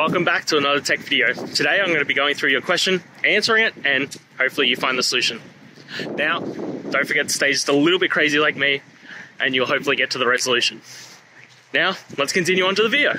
Welcome back to another tech video. Today I'm going to be going through your question, answering it, and hopefully you find the solution. Now, don't forget to stay just a little bit crazy like me, and you'll hopefully get to the resolution. Now, let's continue on to the video.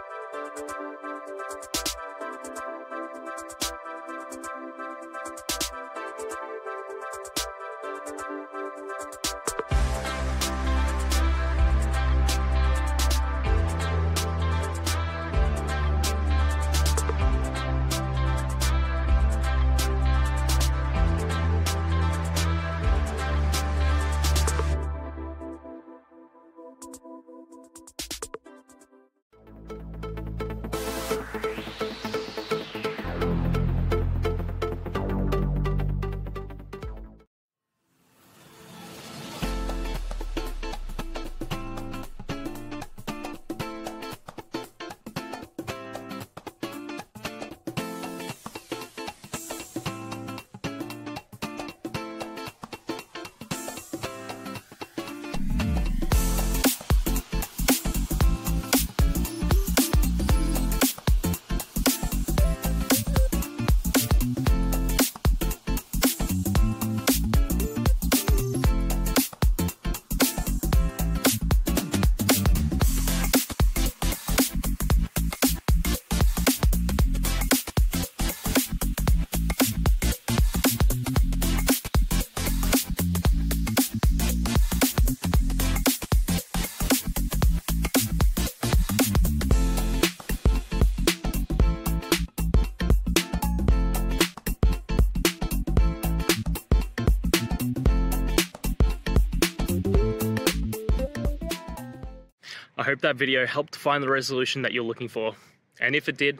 I hope that video helped find the resolution that you're looking for. And if it did,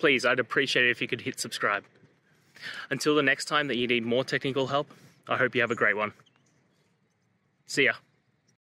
please, I'd appreciate it if you could hit subscribe. Until the next time that you need more technical help, I hope you have a great one. See ya.